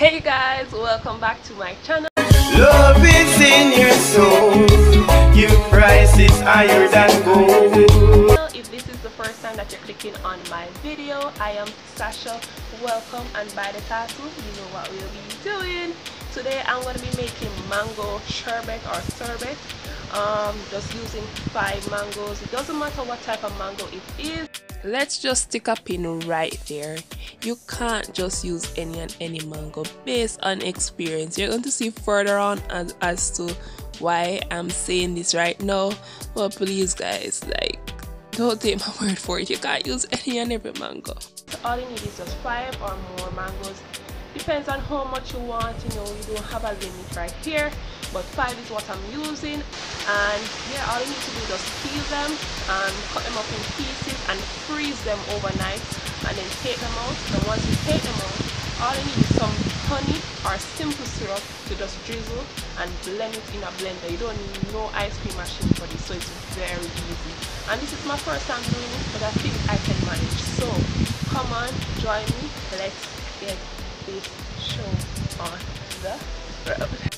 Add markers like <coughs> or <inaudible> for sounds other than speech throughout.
Hey guys, welcome back to my channel. Love is in your soul. Your price is higher than gold. If this is the first time that you're clicking on my video, I am Sasha. Welcome and by the title, you know what we'll be doing. Today I'm going to be making mango sherbet or sorbet. Um, just using five mangoes. It doesn't matter what type of mango it is. Let's just stick a pin right there. You can't just use any and any mango based on experience. You're going to see further on as, as to why I'm saying this right now. But please guys, like don't take my <laughs> word for it. You can't use any and every mango. All you need is just five or more mangoes. Depends on how much you want, you know, you don't have a limit right here but five is what I'm using. And yeah all you need to do is just peel them and cut them up in pieces and freeze them overnight and then take them out. And once you take them out all you need is some honey or simple syrup to just drizzle and blend it in a blender. You don't need no ice cream machine for this so it's very easy. And this is my first time doing it but I think I can manage. So come on join me. Let's get this show on the road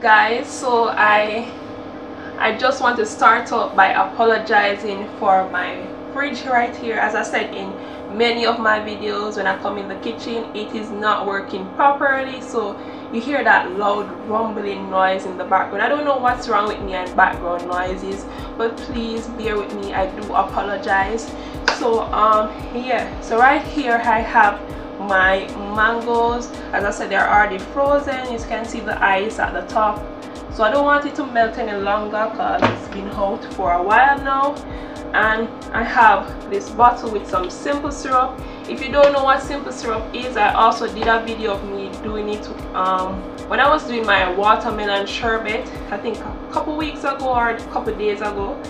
guys so i i just want to start off by apologizing for my fridge right here. As i said in many of my videos when i come in the kitchen it is not working properly. So you hear that loud rumbling noise in the background. I don't know what's wrong with me and background noises but please bear with me. I do apologize. So um yeah. So right here i have my mangoes. As i said they're already frozen. You can see the ice at the top. So i don't want it to melt any longer because it's been out for a while now. And i have this bottle with some simple syrup. If you don't know what simple syrup is i also did a video of me doing it um, when i was doing my watermelon sherbet i think a couple weeks ago or a couple days ago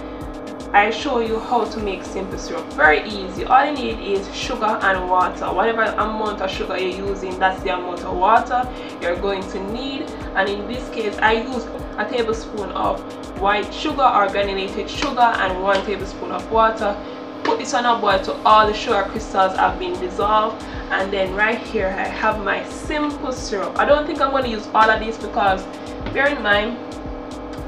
I show you how to make simple syrup. Very easy. All you need is sugar and water. Whatever amount of sugar you're using that's the amount of water you're going to need. And in this case I use a tablespoon of white sugar or granulated sugar and one tablespoon of water. Put this on a boil to all the sugar crystals have been dissolved. And then right here I have my simple syrup. I don't think I'm going to use all of these because bear in mind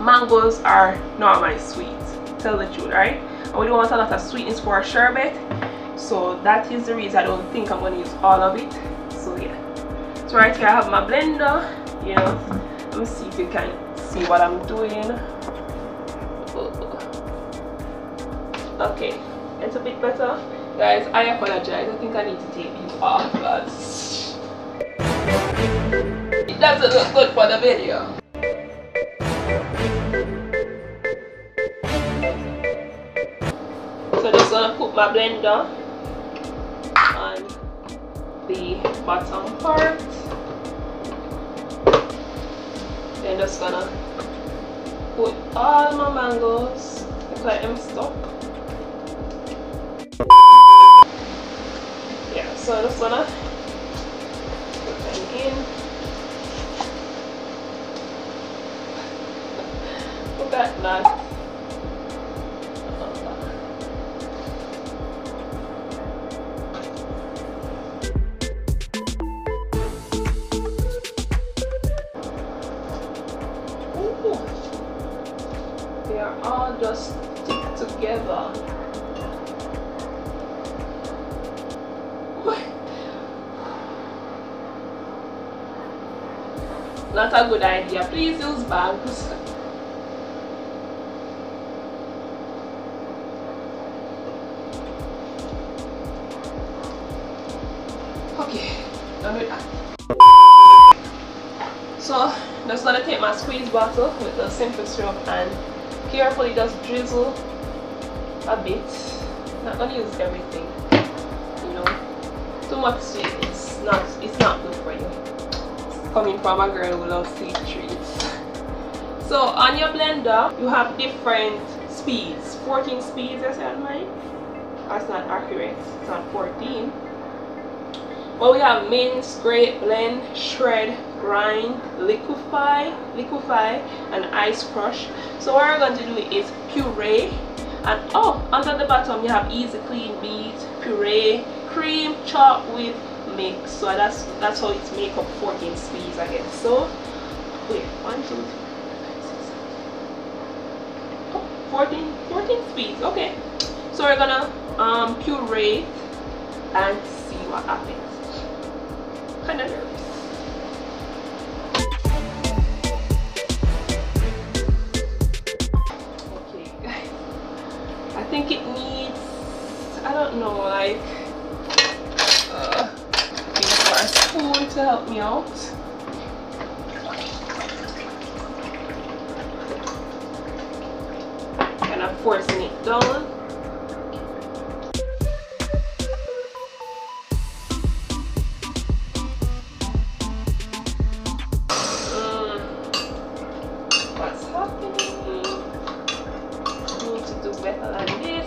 mangoes are normally sweet tell the truth right? And we don't want a lot of sweetness for our sherbet. So that is the reason I don't think I'm going to use all of it. So yeah. So right here I have my blender. You know let me see if you can see what I'm doing. Oh. Okay. It's a bit better. Guys I apologize. I think I need to take these off but it doesn't look good for the video gonna put my blender on the bottom part. Then just gonna put all my mangoes like I'm stuck. Yeah so I'm just gonna put them in. Look at that a idea. Please use bags. Okay, that. So, just gonna take my squeeze bottle with the simple syrup and carefully just drizzle a bit not gonna use everything you know too much sweet is not it's not good for you it's coming from a girl who loves sweet treats. <laughs> So on your blender you have different speeds. 14 speeds I said mine that's not accurate. It's not 14 but we have mince, grate, blend, shred, grind, liquefy, liquefy, and ice crush. So what we're going to do is puree. And oh, under the bottom you have easy clean beads, puree, cream chopped with so that's that's how it's make up 14 speeds I guess. So wait one two three oh, 14 14 speeds okay. So we're gonna um puree and see what happens. Kind of nervous. Okay. Guys <laughs> I think it needs I don't know like a spoon to help me out kind of forcing it down Mm. What's happening? I need to do better than this.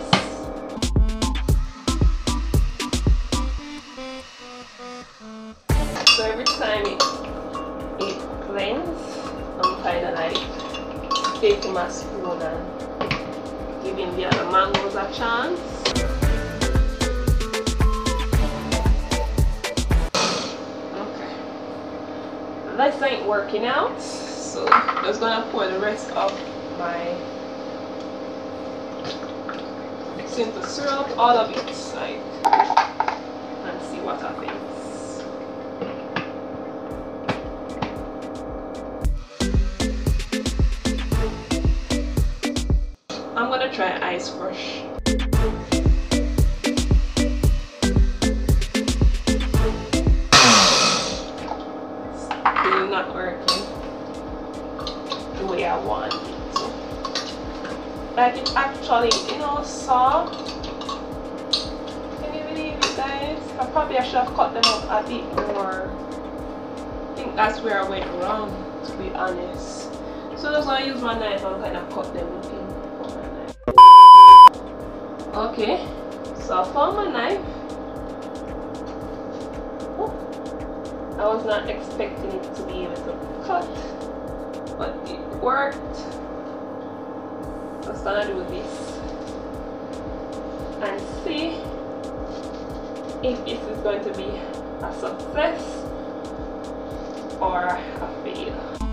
Taking my spoon and giving the other mangoes a chance. Okay. This ain't working out, so I'm just gonna pour the rest of my simple syrup, all of it, like, and see what happens. Try ice crush. Still not working the way I want it to. Like it's actually, you know, soft. Can you believe it guys? I probably I should have cut them up a bit more. I think that's where I went wrong, to be honest. So just gonna use my knife and kind of cut them Okay, so I found my knife. Oh, I was not expecting it to be able to cut, but it worked. Just gonna do this and see if this is going to be a success or a fail.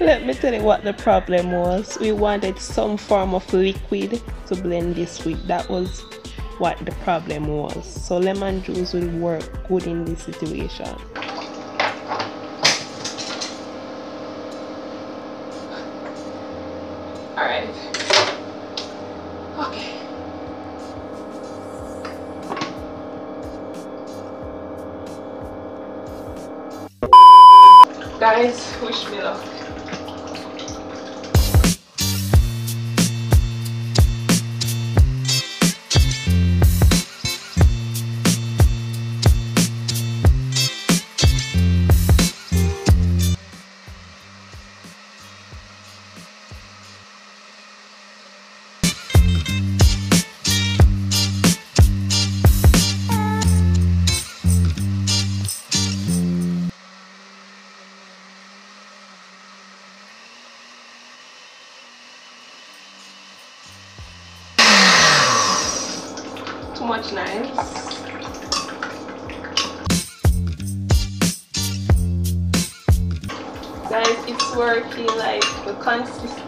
Let me tell you what the problem was. We wanted some form of liquid to blend this with. That was what the problem was. So lemon juice will work good in this situation. Guys, wish me luck.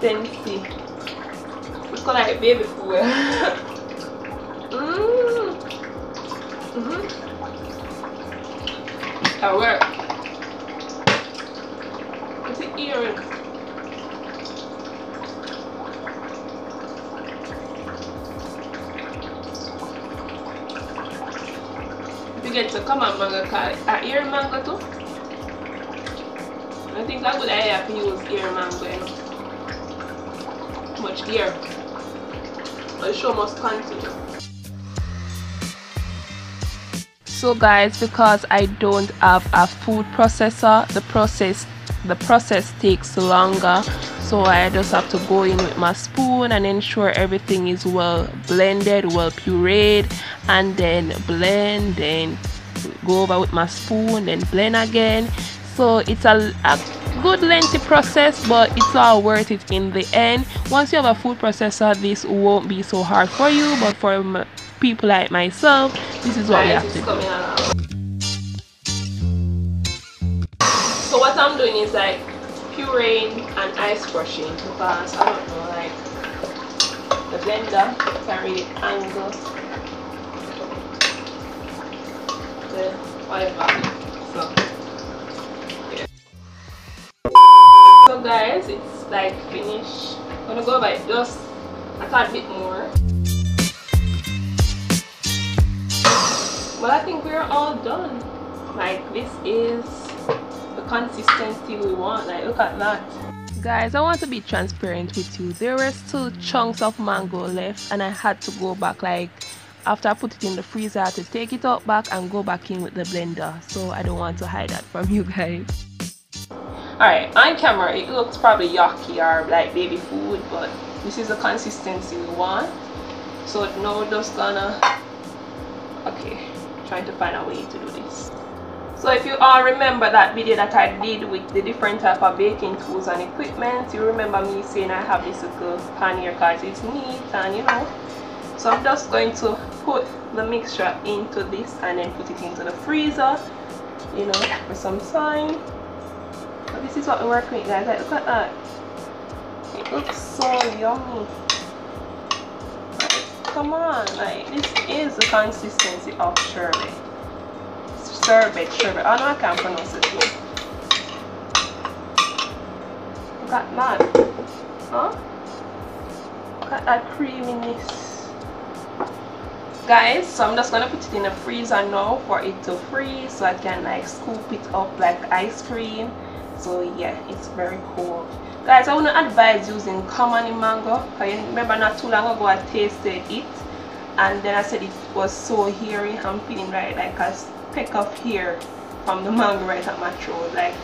Consistency. It's like baby food. mm. Mm-hmm. That work. It's the earring. You get to come on mango call it a ear mango too. I think a good idea to use ear know. Too much ear. But the show must continue. So guys, because I don't have a food processor, the process the process takes longer. So I just have to go in with my spoon and ensure everything is well blended, well pureed, and then blend, then go over with my spoon, then blend again. so it's a, a good lengthy process but it's all worth it in the end. Once you have a food processor this won't be so hard for you but for people like myself this is what we have to do. So what i'm doing is like pureeing and ice crushing because i don't know like the blender can really angle the whatever so guys it's like finished i'm gonna go by just a tad bit more. But i think we're all done. Like this is the consistency we want. Like look at that. Guys i want to be transparent with you. There were still chunks of mango left and i had to go back. Like after I put it in the freezer I had to take it out back and go back in with the blender. So I don't want to hide that from you guys Alright, on camera it looks probably yucky or like baby food, but this is the consistency we want. So now just gonna, okay, trying to find a way to do this. So if you all remember that video that I did with the different type of baking tools and equipment, you remember me saying I have this little pan here because it's neat and you know. So I'm just going to put the mixture into this and then put it into the freezer, you know, for some time. This is what we work with guys. Like, look at that. It looks so yummy. Like, come on. Like this is the consistency of sherbet. Sherbet, sherbet. I oh, know I can't pronounce it. Too. Look at that. Huh? Look at that creaminess guys so i'm just gonna put it in the freezer now for it to freeze so i can like scoop it up like ice cream so yeah it's very cool. Guys i want to advise using common mango i remember not too long ago i tasted it and then i said it was so hairy i'm feeling right like a peck of hair from the mango right at my throat. Like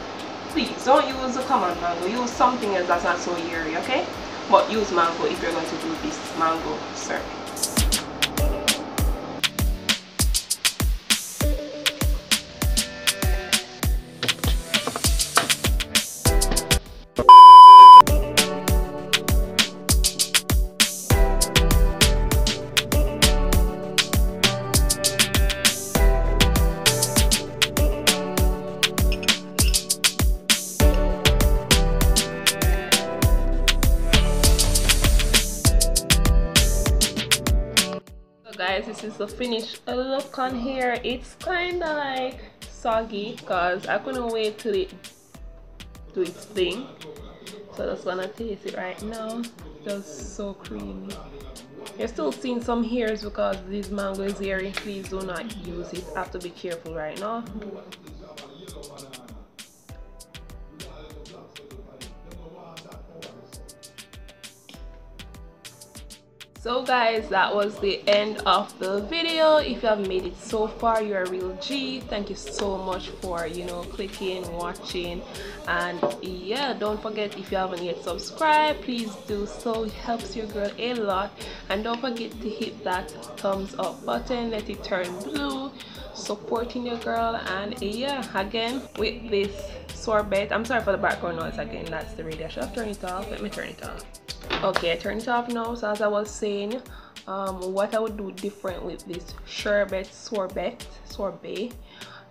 please don't use the common mango. Use something else that's not so hairy okay? But use mango if you're going to do this mango syrup this is the finished look on here. It's kind of like soggy because i couldn't wait till it do its thing so I just gonna taste it right now. Just so creamy. You're still seeing some hairs because this mango is hairy please do not use it. Have to be careful right now so guys that was the end of the video. If you have made it so far you're a real g. Thank you so much for you know clicking watching. And yeah don't forget if you haven't yet subscribed please do so. It helps your girl a lot. And don't forget to hit that thumbs up button. Let it turn blue. Supporting your girl. And yeah again with this sorbet i'm sorry for the background noise again. That's the radio should have turned it off. Let me turn it off okay I turn it off now so as I was saying um, what I would do different with this sherbet sorbet sorbet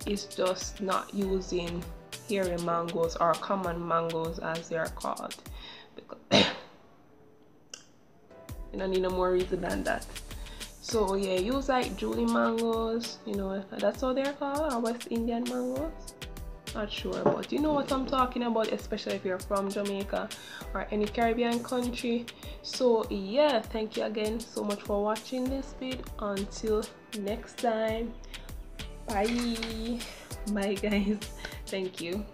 is just not using hairy mangoes or common mangoes as they are called. Because <coughs> you don't need no more reason than that. So yeah use like julie mangoes you know that's how they're called or west indian mangoes not sure but you know what i'm talking about especially if you're from jamaica or any caribbean country. So yeah thank you again so much for watching this vid. Until next time. Bye. <laughs> Bye guys. Thank you